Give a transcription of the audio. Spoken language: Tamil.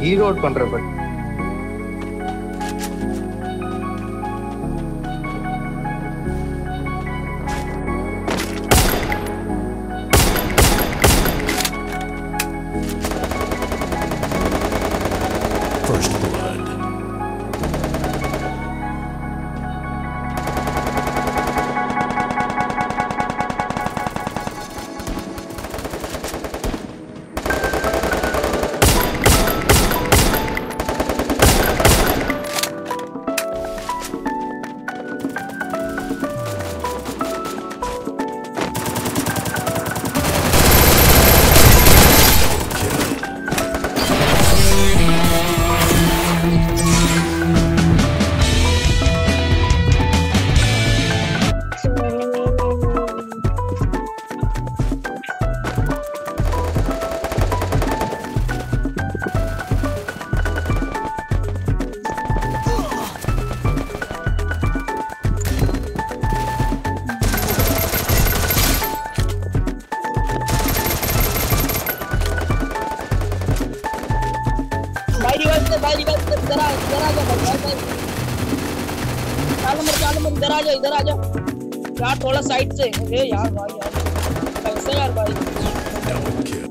ஹீரோ அவுட் பண்ற பட் First blood. भाई भाई भाई भाई इधर आ जा। यार थोड़ा साइड से। यार भाई, यार। कैसे यार भाई।